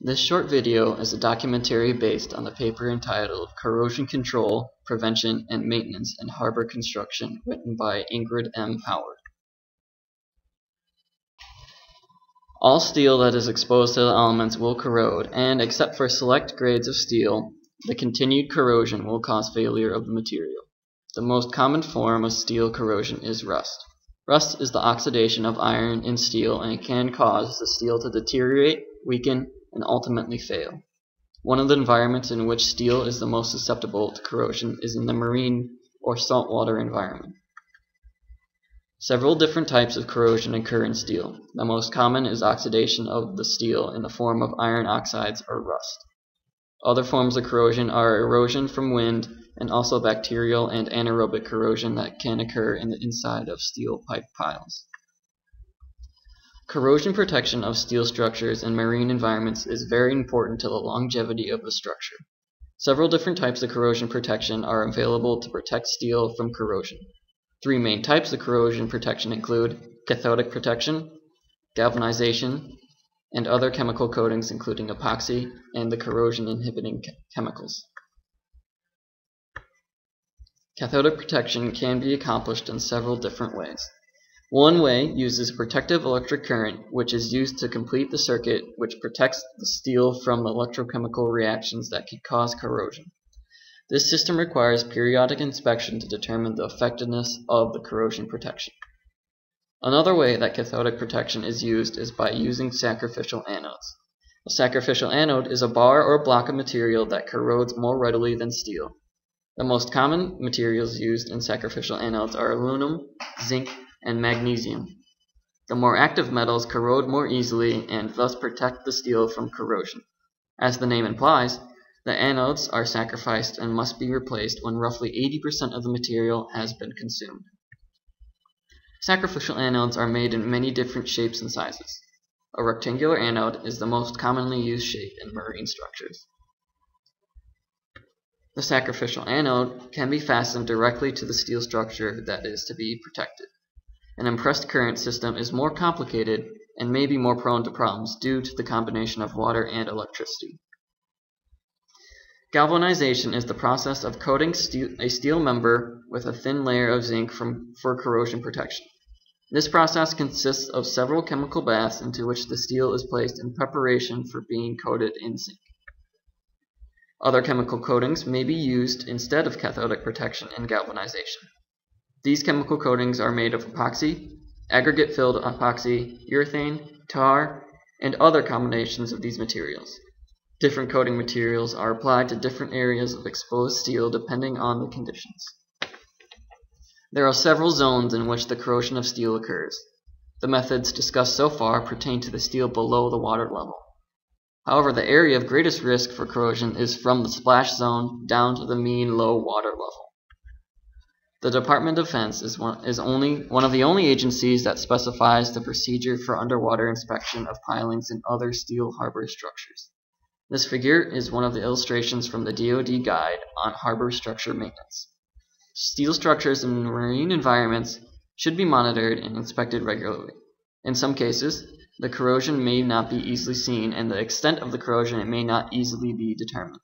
This short video is a documentary based on the paper entitled Corrosion Control, Prevention and Maintenance in Harbor Construction written by Ingrid M. Howard. All steel that is exposed to the elements will corrode, and except for select grades of steel, the continued corrosion will cause failure of the material. The most common form of steel corrosion is rust. Rust is the oxidation of iron in steel and it can cause the steel to deteriorate, weaken, and ultimately fail. One of the environments in which steel is the most susceptible to corrosion is in the marine or saltwater environment. Several different types of corrosion occur in steel. The most common is oxidation of the steel in the form of iron oxides or rust. Other forms of corrosion are erosion from wind and also bacterial and anaerobic corrosion that can occur in the inside of steel pipe piles. Corrosion protection of steel structures in marine environments is very important to the longevity of the structure. Several different types of corrosion protection are available to protect steel from corrosion. Three main types of corrosion protection include cathodic protection, galvanization, and other chemical coatings including epoxy and the corrosion inhibiting chemicals. Cathodic protection can be accomplished in several different ways. One way uses protective electric current which is used to complete the circuit which protects the steel from electrochemical reactions that could cause corrosion. This system requires periodic inspection to determine the effectiveness of the corrosion protection. Another way that cathodic protection is used is by using sacrificial anodes. A sacrificial anode is a bar or block of material that corrodes more readily than steel. The most common materials used in sacrificial anodes are aluminum, zinc, and magnesium. The more active metals corrode more easily and thus protect the steel from corrosion. As the name implies, the anodes are sacrificed and must be replaced when roughly 80% of the material has been consumed. Sacrificial anodes are made in many different shapes and sizes. A rectangular anode is the most commonly used shape in marine structures. The sacrificial anode can be fastened directly to the steel structure that is to be protected. An impressed current system is more complicated and may be more prone to problems due to the combination of water and electricity. Galvanization is the process of coating steel, a steel member with a thin layer of zinc from, for corrosion protection. This process consists of several chemical baths into which the steel is placed in preparation for being coated in zinc. Other chemical coatings may be used instead of cathodic protection in galvanization. These chemical coatings are made of epoxy, aggregate-filled epoxy, urethane, tar, and other combinations of these materials. Different coating materials are applied to different areas of exposed steel depending on the conditions. There are several zones in which the corrosion of steel occurs. The methods discussed so far pertain to the steel below the water level. However, the area of greatest risk for corrosion is from the splash zone down to the mean low water level. The Department of Defense is one, is only one of the only agencies that specifies the procedure for underwater inspection of pilings and other steel harbor structures. This figure is one of the illustrations from the DoD Guide on Harbor Structure Maintenance. Steel structures in marine environments should be monitored and inspected regularly. In some cases, the corrosion may not be easily seen and the extent of the corrosion may not easily be determined.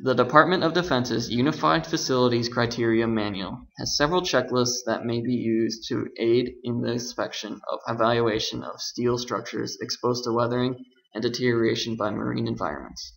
The Department of Defense's Unified Facilities Criteria Manual has several checklists that may be used to aid in the inspection of evaluation of steel structures exposed to weathering and deterioration by marine environments.